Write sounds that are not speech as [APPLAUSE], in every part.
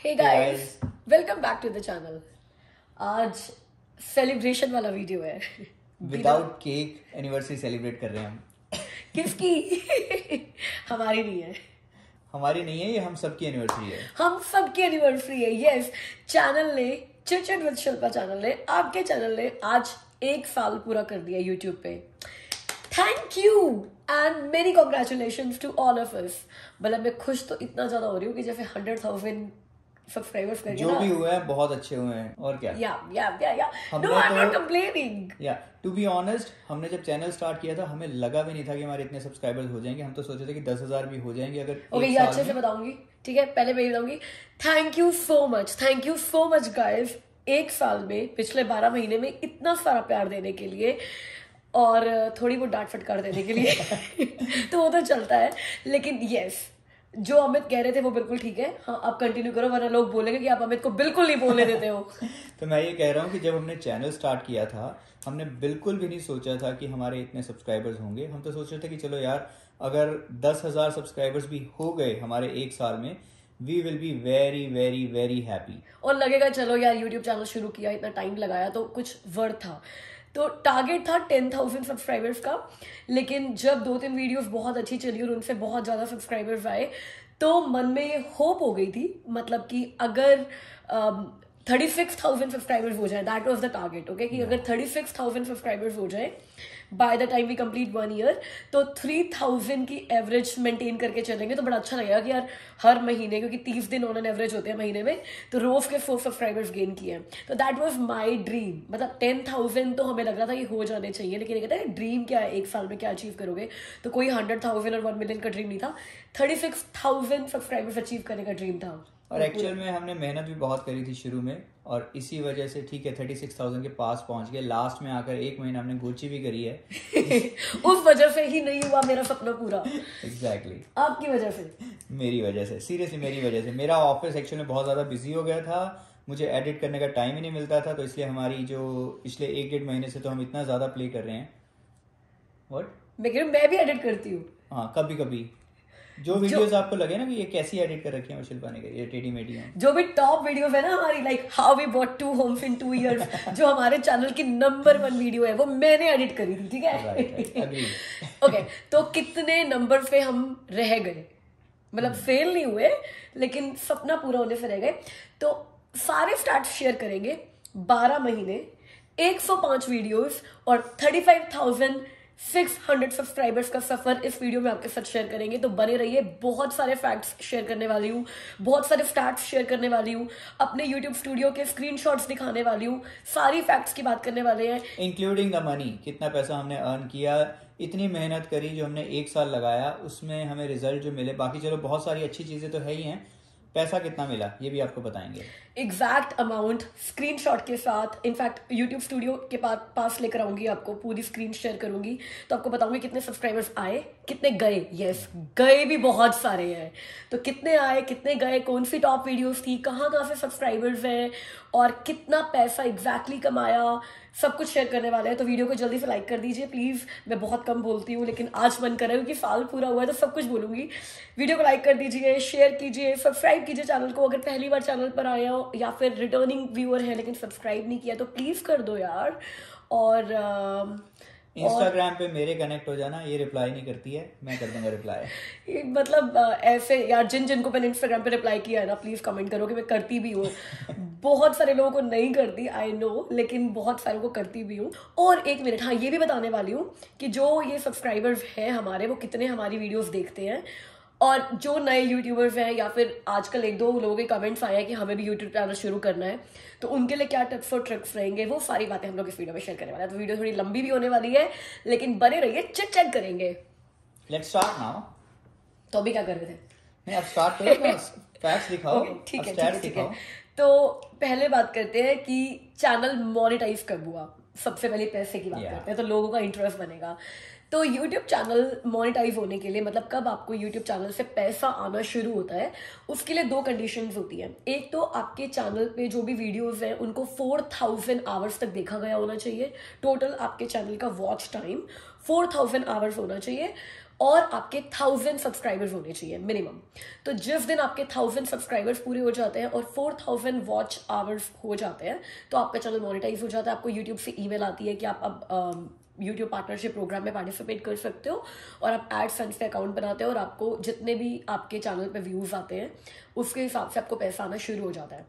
Hey guys welcome back to the channel आज celebration वाला video है। विदाउट केक एनिवर्सरी सेलिब्रेट कर रहे हैं हम। किसकी? हमारी नहीं है। हमारी नहीं है ये हम सबकी एनिवर्सरी है। हम सबकी एनिवर्सरी है यस चैनल ने चिट विद शिल्पा चैनल ने आपके चैनल ने आज एक साल पूरा कर दिया यूट्यूब पे। Thank you and many congratulation to all of us मतलब मैं खुश तो इतना ज़्यादा हो रही हूँ कि जैसे हंड्रेड थाउज़ेंड सब्सक्राइबर्स करके जो भी हुए हैं बहुत अच्छे हुए हैं। और क्या? Yeah yeah yeah yeah no I am not complaining yeah to be honest हमने जब चैनल स्टार्ट किया था हमें लगा भी नहीं था कि हमारे इतने सब्सक्राइबर्स हो जाएँगे। हम तो सोचे थे कि दस हज़ार भी हो जाएँगे अगर ओके ये अच्छे से बताऊँगी। ठीक है पहले मैं बताऊँगी। Thank you so much thank you so much guys एक साल में पिछले बारह महीने में इतना सारा प्यार देने के लिए और थोड़ी बहुत डांट फटकार देने के लिए। [LAUGHS] [LAUGHS] तो वो तो चलता है। लेकिन यस जो अमित कह रहे थे वो बिल्कुल ठीक है। हाँ आप कंटिन्यू करो वरना लोग बोलेंगे कि आप अमित को बिल्कुल नहीं बोलने देते हो। [LAUGHS] तो मैं ये कह रहा हूँ कि जब हमने चैनल स्टार्ट किया था हमने बिल्कुल भी नहीं सोचा था कि हमारे इतने सब्सक्राइबर्स होंगे। हम तो सोच रहे थे कि चलो यार अगर दस हज़ार सब्सक्राइबर्स भी हो गए हमारे एक साल में we will be very very very happy और लगेगा चलो यार यूट्यूब चैनल शुरू किया इतना टाइम लगाया तो कुछ वर्थ था। तो टारगेट था टेन थाउज़ेंड सब्सक्राइबर्स का, लेकिन जब दो तीन वीडियोस बहुत अच्छी चली और उनसे बहुत ज़्यादा सब्सक्राइबर्स आए तो मन में होप हो गई थी मतलब कि अगर थर्टी सिक्स थाउज़ेंड सब्सक्राइबर्स हो जाए. That was the target okay कि अगर थर्टी सिक्स थाउज़ेंड सब्सक्राइबर्स हो जाए by the time we complete one year तो थ्री थाउज़ेंड की एवरेज मेंटेन करके चलेंगे तो बड़ा अच्छा लगेगा कि यार हर महीने क्योंकि तीस दिन ऑन एन एवरेज होते हैं महीने में तो रोज के फोर सब्सक्राइबर्स गेन किए हैं. तो दैट वॉज़ माई ड्रीम मतलब टेन थाउज़ेंड तो हमें लग रहा था कि हो जाने चाहिए लेकिन ये कहते हैं ड्रीम क्या है? एक साल में क्या अचीव करोगे? तो कोई हंड्रेड थाउज़ेंड और वन मिलियन का ड्रीम नहीं था. Thirty six thousand subscribers achieve करने का ड्रीम था. और एक्चुअल में हमने मेहनत भी बहुत करी थी शुरू में और इसी वजह से ठीक है थर्टी सिक्स थाउज़ेंड के पास पहुँच गए। लास्ट में आकर एक महीना हमने गोची भी करी है। [LAUGHS] उस वजह से ही नहीं हुआ मेरा सपना पूरा। Exactly exactly. आपकी वजह से? मेरी वजह से सीरियसली मेरी वजह से। मेरा ऑफ़िस एक्चुअली में बहुत ज़्यादा बिज़ी हो गया था। मुझे एडिट करने का टाइम ही नहीं मिलता था तो इसलिए हमारी जो पिछले एक डेढ़ महीने से तो हम इतना ज़्यादा प्ले कर रहे हैं। मैं हूँ मैं भी एडिट करती हूँ। हाँ कभी कभी जो वीडियोस आपको लगे ना कि ये कैसी एडिट कर रखी है शिल्पा ने ये टेढ़ी मेढ़ी हैं जो भी टॉप वीडियोस है ना हमारी like how we bought two homes in two years जो हमारे चैनल की नंबर वन वीडियो है वो मैंने एडिट करी थी ठीक. है. ओके [LAUGHS] तो कितने नंबर पे हम रह गए मतलब फेल नहीं हुए लेकिन सपना पूरा होने से रह गए तो सारे स्टार्ट शेयर करेंगे 12 महीने 105 वीडियोस और 35,600 सब्सक्राइबर्स का सफ़र इस वीडियो में आपके साथ शेयर करेंगे। तो बने रहिए बहुत सारे फैक्ट्स शेयर करने वाली हूँ बहुत सारे स्टैट्स शेयर करने वाली हूँ अपने यूट्यूब स्टूडियो के स्क्रीनशॉट्स दिखाने वाली हूँ सारी फैक्ट्स की बात करने वाले हैं। इंक्लूडिंग द मनी कितना पैसा हमने अर्न किया इतनी मेहनत करी जो हमने एक साल लगाया उसमें हमें रिज़ल्ट जो मिले बाकी चलो बहुत सारी अच्छी चीज़ें तो है ही हैं पैसा कितना मिला, ये भी आपको बताएँगे। एग्जैक्ट अमाउंट स्क्रीनशॉट के साथ इनफैक्ट यूट्यूब स्टूडियो के पास पास लेकर आऊँगी आपको, पूरी स्क्रीन शेयर करूँगी। तो आपको बताऊँगी कितने सब्सक्राइबर्स आए, कितने गए। यस गए भी बहुत सारे हैं। तो कितने आए, कितने गए, कौन सी टॉप वीडियोस थी कहाँ कहाँ से सब्सक्राइबर्स हैं, और कितना पैसा एग्जैक्टली exactly कमाया सब कुछ शेयर करने वाले हैं तो वीडियो को जल्दी से लाइक कर दीजिए प्लीज़ मैं बहुत कम बोलती हूँ लेकिन आज मन कर रहा है क्योंकि साल पूरा हुआ है तो सब कुछ बोलूँगी। वीडियो को लाइक कर दीजिए शेयर कीजिए सब्सक्राइब कीजिए चैनल को। अगर पहली बार चैनल पर आया हो या फिर रिटर्निंग व्यूअर है लेकिन सब्सक्राइब नहीं किया तो प्लीज़ कर दो यार। और अम, इंस्टाग्राम पे मेरे कनेक्ट हो जाना ये रिप्लाई नहीं करती है मैं कर दूँगा रिप्लाई [LAUGHS] मतलब ऐसे यार जिन जिनको मैंने इंस्टाग्राम पे रिप्लाई किया है ना प्लीज़ कमेंट करो कि मैं करती भी हूँ। [LAUGHS] बहुत सारे लोगों को नहीं करती आई नो लेकिन बहुत सारे को करती भी हूँ। और एक मिनट हाँ ये भी बताने वाली हूँ कि जो ये सब्सक्राइबर्स हैं हमारे वो कितने हमारी वीडियोज़ देखते हैं। और जो नए यूट्यूबर्स हैं या फिर आजकल एक दो लोगों के कमेंट्स आए हैं कि हमें भी यूट्यूब चैनल शुरू करना है तो उनके लिए क्या टिप्स और ट्रिक्स रहेंगे? वो सारी बातें हम लोग इस वीडियो में शेयर करने वाले हैं। तो वीडियो थोड़ी लंबी भी होने वाली है लेकिन बने रहिए चिट चैट करेंगे। लेट्स स्टार्ट नाउ तो अभी क्या कर रहे थे? नहीं अब स्टार्ट करो [LAUGHS] फैक्ट्स दिखाओ। ठीक है ठीक है। तो पहले बात करते हैं कि चैनल मोनेटाइज कब हुआ? सबसे पहले पैसे की बात Yeah. करते हैं तो लोगों का इंटरेस्ट बनेगा। तो YouTube चैनल मोनिटाइज होने के लिए मतलब कब आपको YouTube चैनल से पैसा आना शुरू होता है, उसके लिए दो कंडीशन होती हैं। एक तो आपके चैनल पे जो भी वीडियोस हैं, उनको 4000 आवर्स तक देखा गया होना चाहिए। टोटल आपके चैनल का वॉच टाइम 4000 आवर्स होना चाहिए और आपके थाउज़ेंड सब्सक्राइबर्स होने चाहिए मिनिमम तो जिस दिन आपके थाउज़ेंड सब्सक्राइबर्स पूरे हो जाते हैं और फोर थाउज़ेंड वॉच आवर्स हो जाते हैं तो आपका चैनल मोनिटाइज हो जाता है। आपको यूट्यूब से ईमेल आती है कि आप अब यूट्यूब पार्टनरशिप प्रोग्राम में पार्टिसिपेट कर सकते हो और आप एड सन्स पे अकाउंट बनाते हो और आपको जितने भी आपके चैनल पे व्यूज़ आते हैं उसके हिसाब से आपको पैसा आना शुरू हो जाता है।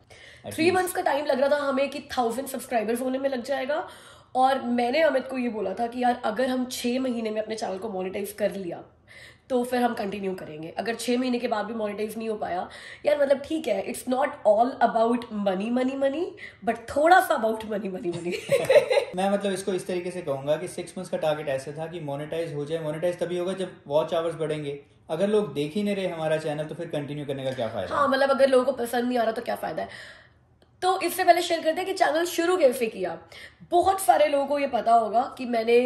थ्री मंथ्स का टाइम लग रहा था हमें कि थाउज़ेंड सब्सक्राइबर्स होने में लग जाएगा और मैंने अमित को ये बोला था कि यार अगर हम छः महीने में अपने चैनल को मोनिटाइज कर लिया तो फिर हम कंटिन्यू करेंगे। अगर छः महीने के बाद भी मोनिटाइज नहीं हो पाया यार मतलब ठीक है it's not all about money money money but थोड़ा सा अबाउट मनी मनी मनी मैं मतलब इसको इस तरीके से कहूँगा कि सिक्स मंथ्स का टारगेट ऐसे था कि मोनिटाइज हो जाए। मोनिटाइज तभी होगा जब वॉच आवर्स बढ़ेंगे। अगर लोग देख ही नहीं रहे हमारा चैनल तो फिर कंटिन्यू करने का क्या फ़ायदा? हाँ मतलब अगर लोगों को पसंद नहीं आ रहा तो क्या फ़ायदा है? तो इससे पहले शेयर करते हैं कि चैनल शुरू कैसे किया? बहुत सारे लोगों को ये पता होगा कि मैंने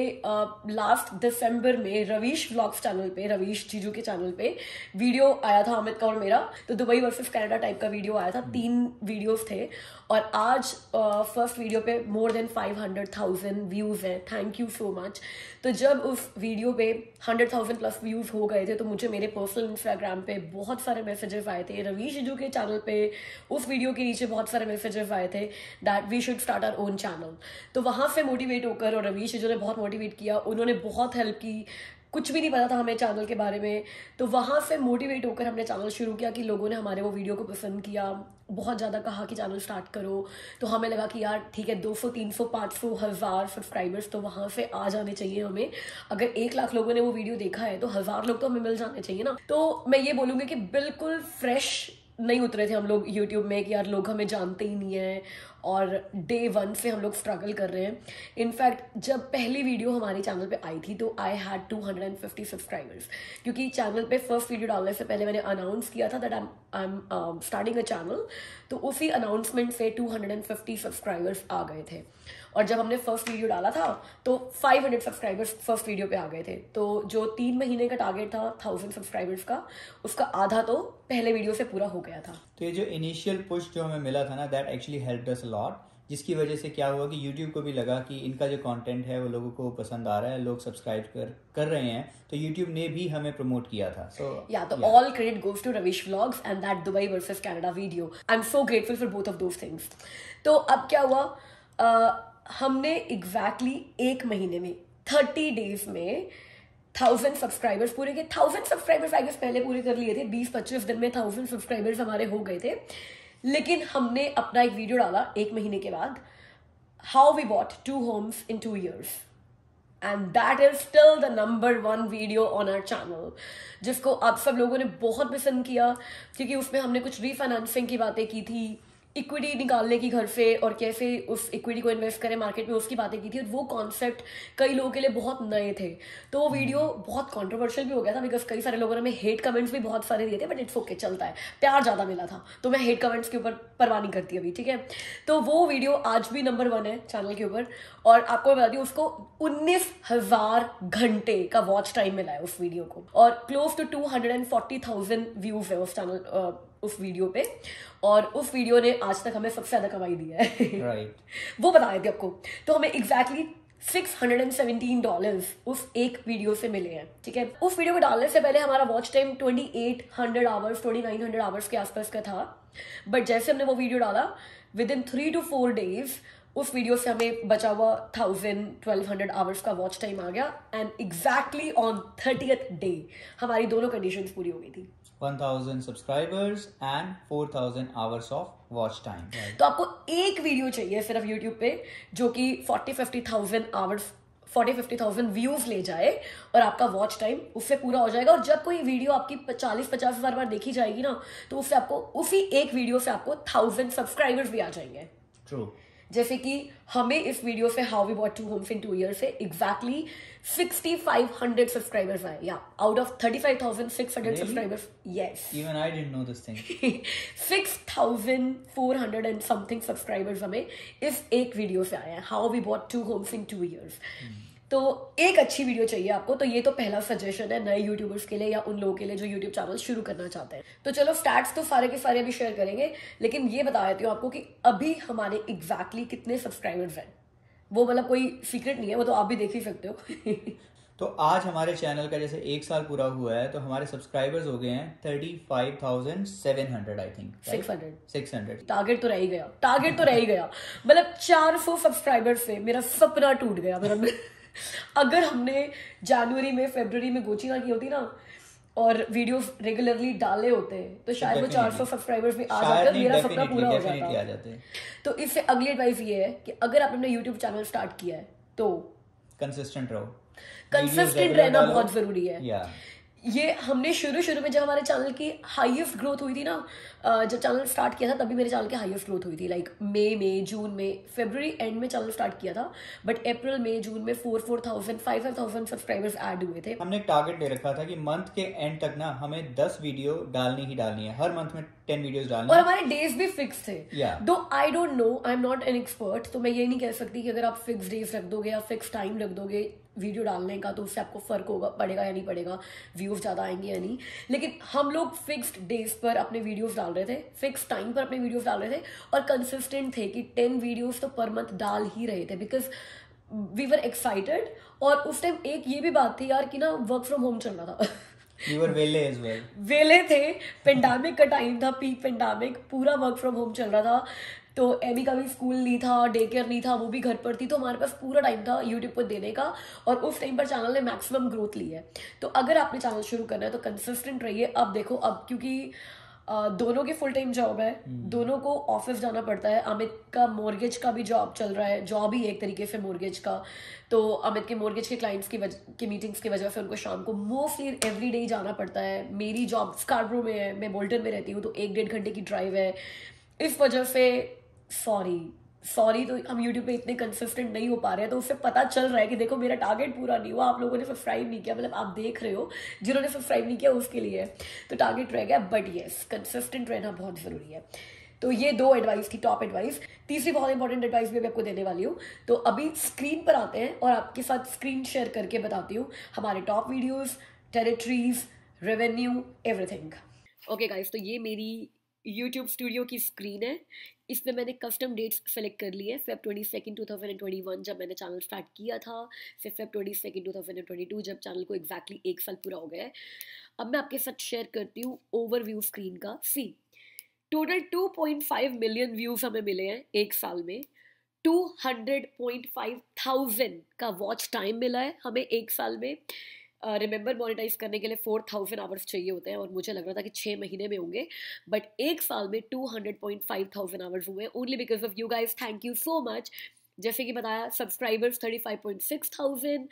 लास्ट दिसंबर में रवीश व्लॉग्स चैनल पे रवीश जीजू के चैनल पे वीडियो आया था अमित का और मेरा। तो दुबई वर्सेस कनाडा टाइप का वीडियो आया था। तीन वीडियोस थे। और आज फ़र्स्ट वीडियो पे more than five hundred thousand views हैं। थैंक यू सो मच तो जब उस वीडियो पे हंड्रेड थाउज़ेंड प्लस व्यूज़ हो गए थे तो मुझे मेरे पर्सनल इंस्टाग्राम पे बहुत सारे मैसेजेस आए थे। रवीश जीजू के चैनल पे उस वीडियो के नीचे बहुत सारे मैसेजेस आए थे that we should start our own channel तो वहाँ से मोटिवेट होकर और रवीश जीजू ने बहुत मोटिवेट किया, उन्होंने बहुत हेल्प की। कुछ भी नहीं पता था हमें चैनल के बारे में। तो वहाँ से मोटिवेट होकर हमने चैनल शुरू किया कि लोगों ने हमारे वो वीडियो को पसंद किया। बहुत ज़्यादा कहा कि चैनल स्टार्ट करो। तो हमें लगा कि यार, ठीक है 200 300 500 हज़ार सब्सक्राइबर्स तो वहाँ से आ जाने चाहिए हमें। अगर एक लाख लोगों ने वो वीडियो देखा है तो हज़ार लोग तो हमें मिल जाने चाहिए ना। तो मैं ये बोलूँगी कि बिल्कुल फ्रेश नहीं उतरे थे हम लोग यूट्यूब में कि यार लोग हमें जानते ही नहीं है और डे वन से हम लोग स्ट्रगल कर रहे हैं। इनफैक्ट जब पहली वीडियो हमारे चैनल पे आई थी तो I had two hundred and fifty subscribers क्योंकि चैनल पे फ़र्स्ट वीडियो डालने से पहले मैंने अनाउंस किया था that I I am starting a channel तो उसी अनाउंसमेंट से two hundred and fifty subscribers आ गए थे। और जब हमने फ़र्स्ट वीडियो डाला था तो 500 सब्सक्राइबर्स फ़र्स्ट वीडियो पे आ गए थे। तो जो तीन महीने का टारगेट था थाउज़ेंड सब्सक्राइबर्स का उसका आधा तो पहले वीडियो से पूरा हो गया था। तो ये जो इनिशियल पुश जो हमें मिला था ना that actually help us lot जिसकी वजह से क्या हुआ कि YouTube को भी लगा कि इनका जो कंटेंट है वो लोगों को पसंद आ रहा है लोग सब्सक्राइब कर कर रहे हैं तो YouTube ने भी हमें प्रमोट किया था। सो या तो all credit goes to Ravish vlogs and that Dubai versus Canada video I am so grateful for both of those things तो अब क्या हुआ? uh, हमने एग्जैक्टली exactly एक महीने में थर्टी डेज़ में थाउज़ेंड सब्सक्राइबर्स पूरे किए। थाउज़ेंड सब्सक्राइबर्स आई गेस पहले पूरे कर लिए थे, बीस, पच्चीस दिन में थाउज़ेंड सब्सक्राइबर्स हमारे हो गए थे। लेकिन हमने अपना एक वीडियो डाला एक महीने के बाद how we bought two homes in two years and that is still the number one video on our channel जिसको आप सब लोगों ने बहुत पसंद किया, क्योंकि उसमें हमने कुछ रीफाइनेंसिंग की बातें की थी इक्विटी निकालने की घर से और कैसे उस इक्विटी को इन्वेस्ट करें मार्केट में उसकी बातें की थी और वो कॉन्सेप्ट कई लोगों के लिए बहुत नए थे। तो वो वीडियो बहुत कॉन्ट्रोवर्शियल भी हो गया था बिकॉज़ कई सारे लोगों ने हमें हेट कमेंट्स भी बहुत सारे दिए थे बट इट्स ओके चलता है। प्यार ज़्यादा मिला था तो मैं हेट कमेंट्स के ऊपर परवाह नहीं करती अभी ठीक है? तो वो वीडियो आज भी नंबर वन है चैनल के ऊपर और आपको मैं बता दी उसको उन्नीस हज़ार घंटे का वॉच टाइम मिला है उस वीडियो को। और close to two hundred and forty thousand views है उस चैनल उस वीडियो पे और उस वीडियो ने आज तक हमें सबसे ज़्यादा कमाई दी है। Right. [LAUGHS] वो बताए थे आपको। तो हमें exactly six hundred and seventeen dollar उस एक वीडियो से मिले हैं ठीक है? उस वीडियो को डालने से पहले हमारा watch time twenty eight hundred hours twenty nine hundred hours के आसपास का था। बट जैसे हमने वो वीडियो डाला within three to four days उस वीडियो से हमें बचा हुआ थाउज़ेंड ट्वेल्व हंड्रेड आवर्स का वॉच टाइम आ गया। And exactly on thirtieth day हमारी दोनों कंडीशंस पूरी हो गई थी। 1000 subscribers and 4000 hours of watch time तो आपको एक वीडियो चाहिए सिर्फ़ यूट्यूब पे जो कि 40 fifty thousand hours forty fifty thousand views ले जाए और आपका वॉच टाइम उससे पूरा हो जाएगा। और जब कोई वीडियो आपकी चालीस पचास हज़ार बार देखी जाएगी ना तो उससे आपको उसी एक वीडियो से आपको थाउज़ेंड सब्सक्राइबर्स भी आ जाएँगे। ट्रू जैसे कि हमें इस वीडियो से how we bought two homes in two year से exactly sixty five hundred subscribers आए। या out of thirty five thousand six hundred subscribers yes even I didn't know this thing six thousand four hundred and something subscribers हमें इस एक video से आए हैं how we bought two homes in two years तो एक अच्छी video चाहिए आपको तो ये तो पहला सजेशन है नए यूट्यूबर्स के लिए या उन लोगों के लिए जो यूट्यूब चैनल शुरू करना चाहते हैं। तो चलो स्टैट्स तो सारे के सारे अभी शेयर करेंगे लेकिन ये बता देती हूँ आपको कि अभी हमारे एग्जैक्टली exactly कितने सब्सक्राइबर्स हैं। वो मतलब कोई सीक्रेट नहीं है वो तो आप भी देख ही सकते हो। [LAUGHS] तो आज हमारे चैनल का जैसे एक साल पूरा हुआ है तो हमारे सब्सक्राइबर्स हो गए हैं thirty five thousand seven hundred I think 600 six hundred target तो रह ही गया टारगेट तो रह ही गया। मतलब चार सौ सब्सक्राइबर से मेरा सपना टूट गया मेरा अगर हमने जनवरी में फेबर में गोची ना की होती ना और वीडियो रेगुलरली डाले होते हैं तो शायद वो चार सौ सब्सक्राइबर्स भी आ जाते जाकर मेरा सपना पूरा हो जाता। जाते। तो इससे अगली एडवाइस ये है कि अगर आपने अपना यूट्यूब चैनल स्टार्ट किया है तो कंसिस्टेंट रहो। कंसिस्टेंट रहना बहुत ज़रूरी है। या हमने शुरू शुरू में जब हमारे चैनल की हाईएस्ट ग्रोथ हुई थी ना जब चैनल स्टार्ट किया था, तभी मेरे चैनल की हाईएस्ट ग्रोथ हुई थी। लाइक मई में जून में फेबररी एंड में चैनल स्टार्ट किया था बट अप्रैल मई जून में four four thousand five five thousand subscribers add हुए थे। हमने टारगेट दे रखा था कि मंथ के एंड तक ना, हमें दस वीडियो डालनी ही डालनी है। हर मंथ में टेन वीडियोस डालनी। और हमारे डेज़ भी फिक्स थे. Though I don't know I am not an expert तो मैं ये नहीं कह सकती कि अगर आप फिक्स डेज़ रख दोगे या फिक्स टाइम रख दोगे वीडियो डालने का तो उससे आपको फ़र्क होगा पड़ेगा या नहीं पड़ेगा व्यूज़ ज़्यादा आएँगे या नहीं। लेकिन हम लोग फिक्स्ड डेज़ पर अपने वीडियोस डाल रहे थे फिक्स टाइम पर अपने वीडियोस डाल रहे थे और कंसिस्टेंट थे कि टेन वीडियोस तो पर मंथ डाल ही रहे थे बिकॉज़ वी वर एक्साइटेड और उस टाइम एक ये भी बात थी यार कि ना वर्क फ्रॉम होम चल रहा था। [LAUGHS] वेल वेले थे पेंडामिक का टाइम था पीक पेंडामिक पूरा वर्क फ्रॉम होम चल रहा था। तो एमी का भी स्कूल नहीं था डे केयर नहीं था, वो भी घर पर थी तो हमारे पास पूरा टाइम था यूट्यूब पर देने का। और उस टाइम पर चैनल ने मैक्सिमम ग्रोथ ली है। तो अगर आपने चैनल शुरू करना है तो कंसिस्टेंट रहिए। अब देखो, अब क्योंकि दोनों के फुल टाइम जॉब है दोनों को ऑफ़िस जाना पड़ता है। अमित का मोर्गेज का भी जॉब चल रहा है जॉब ही एक तरीके से मोर्गेज का। तो अमित के मोर्गेज के क्लाइंट्स की वजह की मीटिंग्स की वजह से उनको शाम को मोस्टली एवरी डे जाना पड़ता है। मेरी जॉब स्कारब्रो में है मैं बोल्टन में रहती हूँ तो एक डेढ़ घंटे की ड्राइव है। इस वजह से सॉरी सॉरी तो हम यूट्यूब पे इतने कंसिस्टेंट नहीं हो पा रहे हैं तो उससे पता चल रहा है कि देखो, मेरा टारगेट पूरा नहीं हुआ, आप लोगों ने सब्सक्राइब नहीं किया मतलब आप देख रहे हो, जिन्होंने सब्सक्राइब नहीं किया उसके लिए तो टारगेट रह गया बट येस कंसिस्टेंट रहना बहुत ज़रूरी है। तो ये दो एडवाइस थी टॉप एडवाइस तीसरी बहुत इंपॉर्टेंट एडवाइस भी मैं आपको देने वाली हूँ। तो अभी स्क्रीन पर आते हैं और आपके साथ स्क्रीन शेयर करके बताती हूँ हमारे top videos territories revenue everything okay guys तो ये मेरी यूट्यूब स्टूडियो की स्क्रीन है। इसमें मैंने कस्टम डेट्स सेलेक्ट कर लिए Feb twenty second two thousand and twenty one जब मैंने चैनल स्टार्ट किया था। फिर Feb twenty second two thousand and twenty two जब चैनल को एग्जैक्टली एक साल पूरा हो गया है। अब मैं आपके साथ शेयर करती हूँ ओवरव्यू स्क्रीन का। सी टोटल 2.5 मिलियन व्यूज़ हमें मिले हैं एक साल में। 200.5 थाउज़ेंड का वॉच टाइम मिला है हमें एक साल में। रिमेंबर मोनिटाइज करने के लिए फोर थाउज़ेंड आवर्स चाहिए होते हैं और मुझे लग रहा था कि छः महीने में होंगे बट एक साल में two hundred point five thousand hours हुए only because of you guys thank you so much जैसे कि बताया subscribers thirty five point six thousand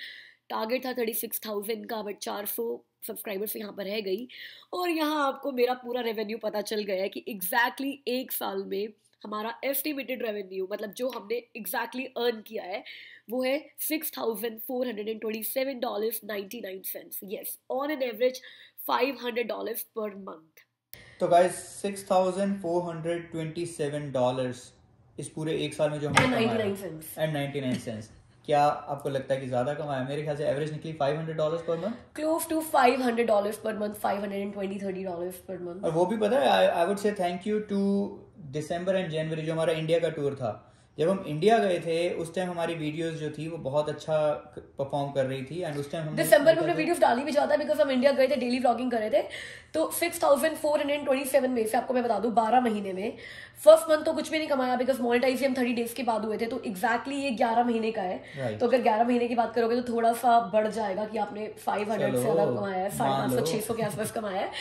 target था थर्टी सिक्स थाउज़ेंड का बट चार सौ सब्सक्राइबर्स यहाँ पर रह गई। और यहाँ आपको मेरा पूरा रेवेन्यू पता चल गया है कि एग्जैक्टली exactly एक साल में हमारा एस्टिमेटेड रेवेन्यू मतलब जो हमने एग्जैक्टली exactly अर्न किया है वो है six thousand four hundred and twenty seven dollar ninety nine cents yes on an average five hundred dollar per month तो guys six thousand four hundred twenty seven dollars इस पूरे एक साल में जो हमने And कमाया 99 cents. And ninety nine cents क्या आपको लगता है कि ज़्यादा कमाया मेरे ख्याल से एवरेज निकली five hundred dollar per month close to five hundred dollar per month five hundred and twenty thirty dollar per month और वो भी पता है I would say thank you to December and January जो हमारा इंडिया का tour था। जब हम इंडिया गए थे उस टाइम हमारी वीडियोस जो थी वो बहुत अच्छा परफॉर्म कर रही थी एंड उस टाइम हमने दिसंबर में हमने वीडियोस डाली भी जाता है बिकॉज़ हम इंडिया गए थे डेली व्लॉगिंग कर रहे थे। तो six thousand four hundred twenty seven में से आपको मैं बता दूँ बारह महीने में फ़र्स्ट मंथ तो कुछ भी नहीं कमाया बिकॉज़ मोनेटाइज हम थर्टी डेज़ के बाद हुए थे तो एक्जैक्टली ये ग्यारह महीने का है। Right. तो अगर ग्यारह महीने की बात करोगे तो थोड़ा सा बढ़ जाएगा कि आपने फाइव हंड्रेड से ज़्यादा कमाया है साढ़े पाँच सौ छह सौ के आसपास कमाया है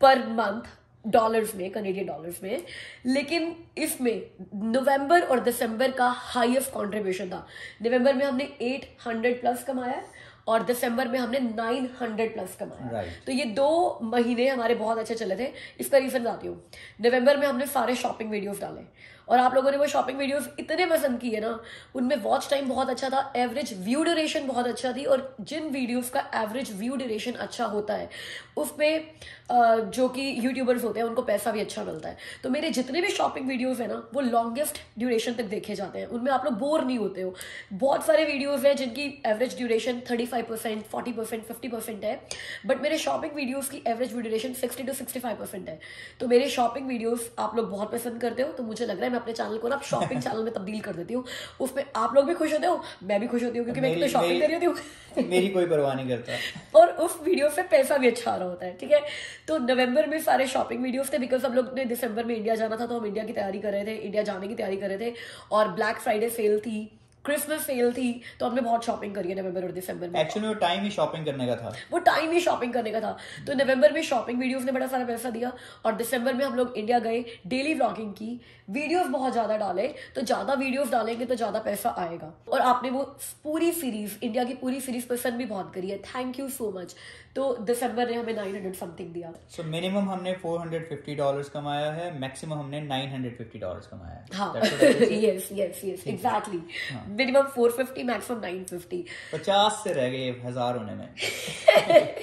पर मंथ डॉलर्स में कनेडियन डॉलर्स में. लेकिन इसमें नवंबर और दिसंबर का हाईएस्ट कंट्रीब्यूशन था. नवंबर में हमने 800 प्लस कमाया और दिसंबर में हमने 900 प्लस कमाया. Right. तो ये दो महीने हमारे बहुत अच्छे चले थे. इसका रीजन बताती हूँ. नवंबर में हमने सारे शॉपिंग वीडियोस डाले. और आप लोगों ने वो शॉपिंग वीडियोस इतने पसंद किए ना उनमें वॉच टाइम बहुत अच्छा था एवरेज व्यू ड्यूरेशन बहुत अच्छा थी और जिन वीडियोस का एवरेज व्यू ड्यूरेशन अच्छा होता है उसमें अ, जो कि यूट्यूबर्स होते हैं उनको पैसा भी अच्छा मिलता है। तो मेरे जितने भी शॉपिंग वीडियोज़ हैं ना वो लॉन्गेस्ट ड्यूरेशन तक देखे जाते हैं। उनमें आप लोग बोर नहीं होते हो। बहुत सारे वीडियोज़ हैं जिनकी average duration thirty five percent forty percent fifty percent है बट मेरे शॉपिंग वीडियोज़ की average duration sixty two sixty five percent है। तो मेरे शॉपिंग वीडियोज़ आप लोग बहुत पसंद करते हो तो मुझे लग रहा है मैं अपने चैनल को ना शॉपिंग चैनल में तब्दील कर देती हूँ। उसमें आप लोग भी खुश होते हो? मैं भी खुश होती हूँ क्योंकि मैं तो शॉपिंग कर रही होती हूँ। मेरी कोई परवाह नहीं करता। [LAUGHS] और उस वीडियो से पैसा भी अच्छा आ रहा होता है ठीक है? तो नवंबर में सारे शॉपिंग वीडियोस थे बिकॉज़ हम लोग ने दिसंबर में इंडिया जाना था तो हम इंडिया की तैयारी कर रहे थे इंडिया जाने की तैयारी कर रहे थे और ब्लैक फ्राइडे सेल थी। क्रिसमस सेल थी तो हमने बहुत शॉपिंग करी है नवंबर और दिसंबर में। एक्चुअली वो टाइम ही शॉपिंग करने का था। वो टाइम ही शॉपिंग करने का था। तो नवंबर में शॉपिंग वीडियोस ने बड़ा सारा पैसा दिया और दिसंबर में हम लोग इंडिया गए डेली व्लॉगिंग की। वीडियोस बहुत ज़्यादा डाले तो ज़्यादा वीडियोस डालेंगे तो ज़्यादा पैसा आएगा। और आपने वो पूरी सीरीज़ इंडिया की पूरी सीरीज़ पसंद भी बहुत करी है। थैंक यू सो मच तो दिसंबर ने हमें 900 समथिंग दिया। सो so, मिनिमम हमने 450 डॉलर्स कमाया है मैक्सिमम हमने 950 डॉलर्स कमाया है। हाँ। Yes yes yes exactly minimum 450 maximum 950 50 से रह गए हज़ार होने में।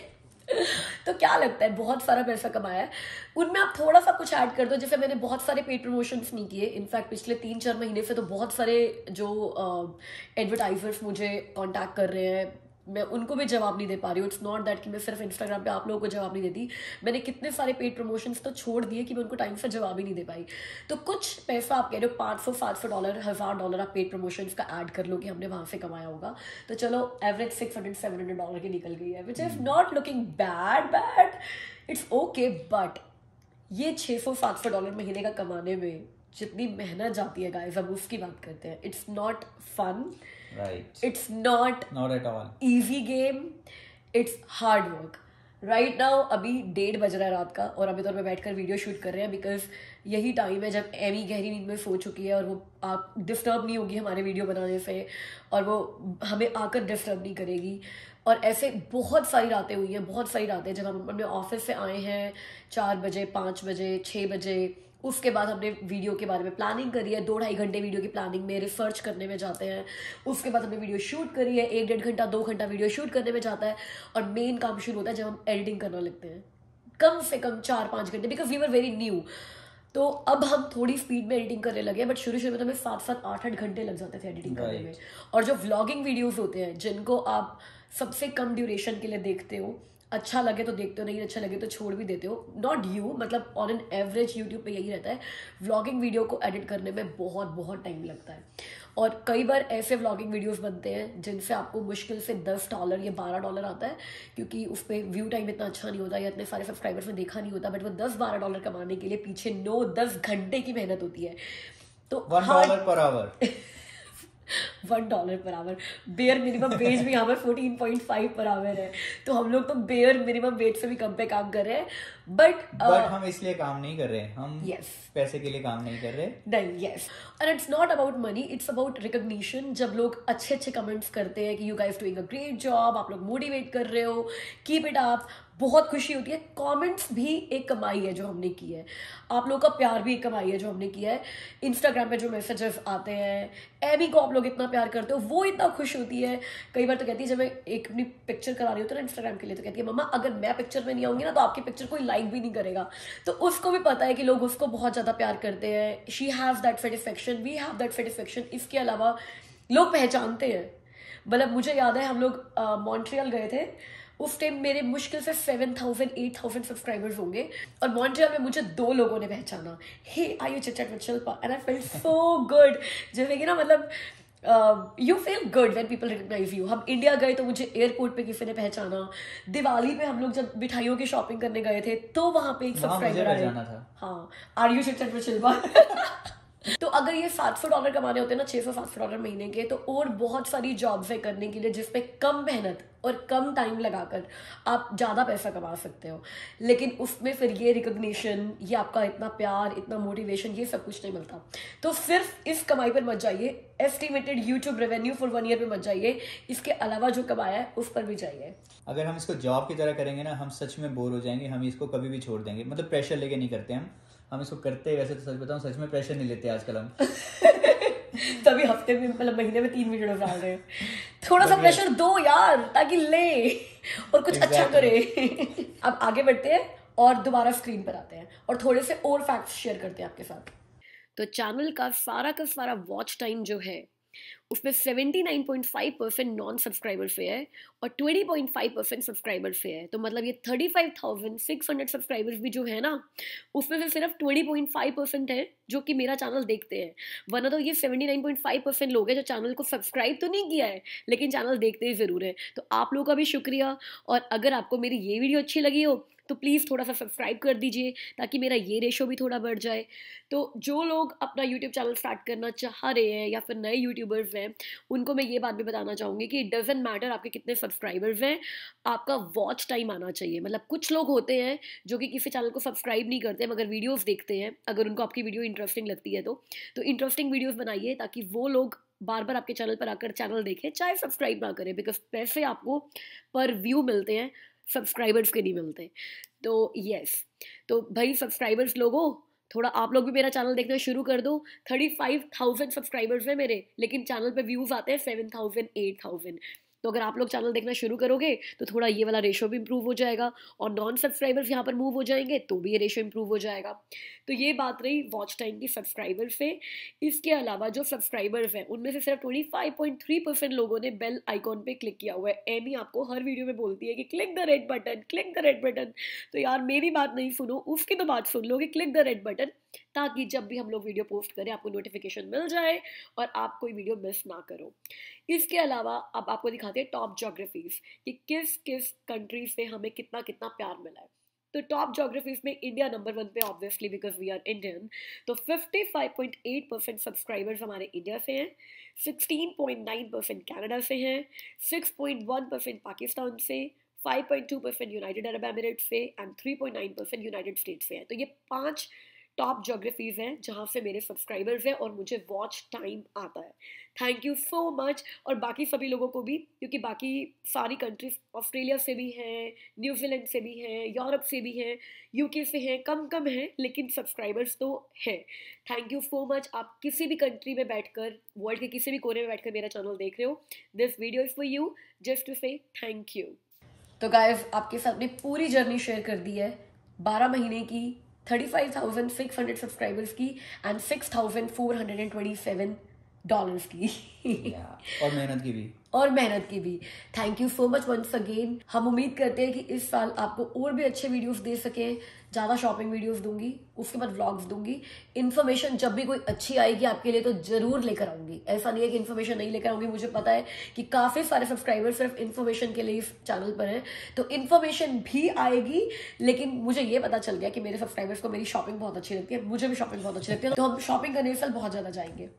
[LAUGHS] तो क्या लगता है बहुत सारा पैसा कमाया है। उनमें आप थोड़ा सा कुछ ऐड कर दो जैसे मैंने बहुत सारे पेड प्रमोशंस नहीं किए। इनफैक्ट पिछले तीन चार महीने से तो बहुत सारे जो एडवर्टाइजर्स uh, मुझे कांटेक्ट कर रहे हैं। मैं उनको भी जवाब नहीं दे पा रही हूँ। इट्स नॉट दैट कि मैं सिर्फ़ इंस्टाग्राम पे आप लोगों को जवाब नहीं देती। मैंने कितने सारे पेड प्रमोशंस तो छोड़ दिए कि मैं उनको टाइम से जवाब ही नहीं दे पाई। तो कुछ पैसा आप कह रहे हो पाँच सौ सात सौ डॉलर हज़ार डॉलर आप पेड प्रमोशंस का ऐड कर लो कि हमने वहाँ से कमाया होगा। तो चलो average six hundred seven hundred dollar की निकल गई है which is not looking bad bad it's okay but ये छः सौ सात सौ डॉलर महीने का कमाने में जितनी मेहनत जाती है गाइस अब उसकी बात करते हैं। It's not fun right. It's not not at all. easy game. It's hard work. Right now अभी डेढ़ बज रहा है रात का और अभी तो मैं बैठकर वीडियो शूट कर रहे हैं बिकॉज़ यही टाइम है जब एमी गहरी नींद में सो चुकी है और वो आप डिस्टर्ब नहीं होगी हमारे वीडियो बनाने से और वो हमें आकर डिस्टर्ब नहीं करेगी। और ऐसे बहुत सारी रातें हुई हैं बहुत सारी रातें जब हम अपने ऑफ़िस से आए हैं चार बजे पाँच बजे छः बजे उसके बाद हमने वीडियो के बारे में प्लानिंग करी है दो ढाई घंटे वीडियो की प्लानिंग में रिसर्च करने में जाते हैं। उसके बाद हमने वीडियो शूट करी है एक डेढ़ घंटा दो घंटा वीडियो शूट करने में जाता है और मेन काम शुरू होता है जब हम एडिटिंग करना लगते हैं। कम से कम चार पाँच घंटे because we are very new तो अब हम थोड़ी स्पीड में एडिटिंग करने लगे बट शुरू शुरू में तो हमें सात सात आठ आठ घंटे लग जाते थे एडिटिंग करने में। और जो व्लॉगिंग वीडियोज़ होते हैं जिनको आप सबसे कम ड्यूरेशन के लिए देखते हो अच्छा लगे तो देखते हो नहीं अच्छा लगे तो छोड़ भी देते हो। नॉट यू मतलब ऑन एन एवरेज यूट्यूब पे यही रहता है। व्लॉगिंग वीडियो को एडिट करने में बहुत बहुत टाइम लगता है। और कई बार ऐसे व्लॉगिंग वीडियोस बनते हैं जिनसे आपको मुश्किल से दस डॉलर या बारह डॉलर आता है क्योंकि उस पर व्यू टाइम इतना अच्छा नहीं होता या इतने सारे सब्सक्राइबर्स में देखा नहीं होता बट वो दस बारह डॉलर कमाने के लिए पीछे नौ दस घंटे की मेहनत होती है। तो one dollar per hour one dollar per hour bare minimum wage भी यहाँ पर fourteen point five per hour है। तो हम लोग तो बेयर मिनिमम वेज से भी कम पे काम कर रहे हैं। बट बट uh, हम इसलिए काम नहीं कर रहे। हम yes. पैसे के लिए काम नहीं कर रहे। नहीं yes and it's not about money it's about recognition जब लोग अच्छे अच्छे कमेंट्स करते हैं कि you guys doing a great job आप लोग मोटिवेट कर रहे हो कीप इट आप बहुत खुशी होती है। कमेंट्स भी एक कमाई है जो हमने की है। आप लोगों का प्यार भी एक कमाई है जो हमने किया है। इंस्टाग्राम पे जो मैसेजेस आते हैं एमी को आप लोग इतना प्यार करते हो, वो इतना खुश होती है। कई बार तो कहती है, जब मैं एक अपनी पिक्चर करा रही होती है ना इंस्टाग्राम के लिए तो कहती है, मम्मा, अगर मैं पिक्चर में नहीं आऊँगी ना तो आपकी पिक्चर कोई लाइक भी नहीं करेगा। तो उसको भी पता है कि लोग उसको बहुत ज़्यादा प्यार करते हैं। She have that satisfaction we have that satisfaction इसके अलावा लोग पहचानते हैं। मतलब मुझे याद है, हम लोग मॉन्ट्रियल गए थे। उस टाइम मेरे मुश्किल से seven thousand eight thousand subscribers होंगे। और मॉन्ट्रियल में मुझे दो लोगों ने पहचाना। Hey I you chit and I feel so good जैसे कि ना मतलब you feel good when people recognize you हम इंडिया गए तो मुझे एयरपोर्ट पे किसी ने पहचाना। दिवाली पे हम लोग जब मिठाइयों की शॉपिंग करने गए थे तो वहाँ पे एक सब्सक्राइबर आया हाँ आर यू शिव चंद्र शिल्पा तो अगर ये सात सौ डॉलर कमाने होते हैं ना, छह सौ सात सौ डॉलर महीने के तो और बहुत सारी जॉब्स है करने के लिए जिसपे कम मेहनत और कम टाइम लगाकर आप ज़्यादा पैसा कमा सकते हो। लेकिन उसमें फिर ये रिकोगनीशन ये आपका इतना प्यार, इतना मोटिवेशन ये सब कुछ नहीं मिलता। तो सिर्फ़ इस कमाई पर मत जाइए estimated YouTube revenue for one year पे मत जाइए, इसके अलावा जो कमाया है, उस पर भी जाइए। अगर हम इसको जॉब की तरह करेंगे ना, हम सच में बोर हो जाएँगे, हम इसको कभी भी छोड़ देंगे। मतलब प्रेशर लेके नहीं करते हम। हम इसको करते हैं वैसे तो सच बताऊँ सच में प्रेशर नहीं लेते आजकल हम। [LAUGHS] तभी हफ़्ते में मतलब महीने में तीन वीडियो डाल रहे हैं। थोड़ा सा प्रेशर दो यार ताकि ले और कुछ exactly. अच्छा करे। अब आगे बढ़ते हैं और दोबारा स्क्रीन पर आते हैं और थोड़े से और फैक्ट्स शेयर करते हैं आपके साथ। तो चैनल का सारा का सारा वॉच टाइम जो है उसमें 79.5 परसेंट नॉन सब्सक्राइबर फे है और 20.5 परसेंट सब्सक्राइबर फे है तो मतलब ये 35,600 सब्सक्राइबर्स भी जो है ना उसमें से सिर्फ़ 20.5 परसेंट है जो कि मेरा चैनल देखते हैं। वरना तो ये 79.5 परसेंट लोग हैं जो चैनल को सब्सक्राइब तो नहीं किया है लेकिन चैनल देखते ही ज़रूर है। तो आप लोगों का भी शुक्रिया और अगर आपको मेरी ये वीडियो अच्छी लगी हो तो प्लीज़ थोड़ा सा सब्सक्राइब कर दीजिए, ताकि मेरा ये रेशो भी थोड़ा बढ़ जाए। तो जो लोग अपना यूट्यूब चैनल स्टार्ट करना चाह रहे हैं, या फिर नए यूट्यूबर्स हैं, उनको मैं ये बात भी बताना चाहूँगी कि इट डजेंट मैटर आपके कितने सब्सक्राइबर्स हैं, आपका वॉच टाइम आना चाहिए। मतलब कुछ लोग होते हैं, जो कि किसी चैनल को सब्सक्राइब नहीं करते, मगर वीडियोज़ देखते हैं, अगर उनको आपकी वीडियो इंटरेस्टिंग लगती है तो। तो इंटरेस्टिंग वीडियोज़ बनाइए, ताकि वो लोग बार बार आपके चैनल पर आकर चैनल देखें, चाहे सब्सक्राइब ना करें बिकॉज़ पैसे आपको पर व्यू मिलते हैं सब्सक्राइबर्स के नहीं मिलते। तो यस तो भाई सब्सक्राइबर्स लोगों, थोड़ा आप लोग भी मेरा चैनल देखना शुरू कर दो। थर्टी फाइव थाउज़ेंड सब्सक्राइबर्स हैं मेरे, लेकिन चैनल पे व्यूज़ आते हैं सेवन थाउज़ेंड एट थाउज़ेंड तो अगर आप लोग चैनल देखना शुरू करोगे तो थोड़ा ये वाला रेशो भी इंप्रूव हो जाएगा और नॉन सब्सक्राइबर्स यहाँ पर मूव हो जाएँगे तो भी ये रेशो इंप्रूव हो जाएगा। तो ये बात रही वॉच टाइम की सब्सक्राइबर से। इसके अलावा जो सब्सक्राइबर्स हैं, उनमें से सिर्फ़ twenty five point three percent लोगों ने बेल आइकॉन पे क्लिक किया हुआ है। एमी आपको हर वीडियो में बोलती है कि click the red button click the red button तो यार मेरी बात नहीं सुनो, उसकी तो बात सुन लो कि क्लिक द रेड बटन ताकि जब भी हम लोग वीडियो पोस्ट करें, आपको नोटिफिकेशन मिल जाए और आप कोई वीडियो मिस ना करो। इसके अलावा अब आपको दिखाते हैं टॉप जोग्राफीज कि किस किस कंट्री से हमें कितना कितना प्यार मिला है। तो टॉप जोग्राफीज में इंडिया नंबर वन पे obviously because we are Indian तो 55.8 परसेंट सब्सक्राइबर्स हमारे इंडिया से हैं 16.9 परसेंट कैनेडा से हैं 6.1 परसेंट पाकिस्तान से 5.2 परसेंट यूनाइटेड अरब एमिरेट से एंड 3.9 परसेंट यूनाइटेड स्टेट से हैं। तो ये पाँच टॉप जोग्राफीज़ हैं जहाँ से मेरे सब्सक्राइबर्स हैं और मुझे वॉच टाइम आता है। थैंक यू सो मच और बाकी सभी लोगों को भी, क्योंकि बाकी सारी कंट्रीज़ ऑस्ट्रेलिया से भी हैं न्यूजीलैंड से भी हैं यूरोप से भी हैं यूके से हैं कम कम हैं, लेकिन सब्सक्राइबर्स तो हैं। थैंक यू सो मच आप किसी भी कंट्री में बैठकर वर्ल्ड के किसी भी कोने में बैठकर मेरा चैनल देख रहे हो this video is for you just to say thank you तो गाइस आपके साथ ने पूरी जर्नी शेयर कर दी है, बारह महीने की thirty five thousand six hundred subscribers की and six thousand four hundred and twenty seven dollars की। और मेहनत की भी। और मेहनत की भी। Thank you so much once again हम उम्मीद करते हैं कि इस साल आपको और भी अच्छे वीडियोस दे सके। ज़्यादा शॉपिंग वीडियोस दूँगी उसके बाद व्लॉग्स दूँगी। इन्फॉर्मेशन जब भी कोई अच्छी आएगी आपके लिए तो ज़रूर लेकर आऊँगी। ऐसा नहीं है कि इन्फॉर्मेशन नहीं लेकर आऊँगी मुझे पता है कि काफ़ी सारे सब्सक्राइबर सिर्फ़ इन्फॉर्मेशन के लिए इस चैनल पर हैं। तो इन्फॉर्मेशन भी आएगी लेकिन मुझे ये पता चल गया कि मेरे सब्सक्राइबर्स को मेरी शॉपिंग बहुत अच्छी लगती है मुझे भी शॉपिंग बहुत अच्छी लगती है। तो हम शॉपिंग करने साल बहुत ज़्यादा जाएँगे।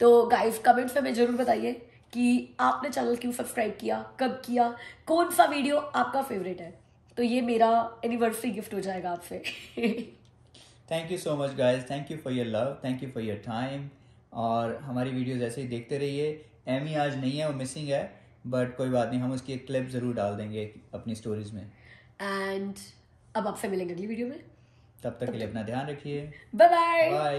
तो गाइस कमेंट्स में ज़रूर बताइए कि आपने चैनल क्यों सब्सक्राइब किया कब किया कौन सा वीडियो आपका फेवरेट है? तो ये मेरा एनिवर्सरी गिफ्ट हो जाएगा आपसे। Thank you so much guys thank you for your love thank you for your time और हमारी वीडियोस ऐसे ही देखते रहिए। एमी आज नहीं है वो मिसिंग है बट कोई बात नहीं हम उसकी एक क्लिप ज़रूर डाल देंगे अपनी स्टोरीज में। एंड अब आपसे मिलेंगे अगली वीडियो में। तब तक के लिए अपना ध्यान रखिए। Bye bye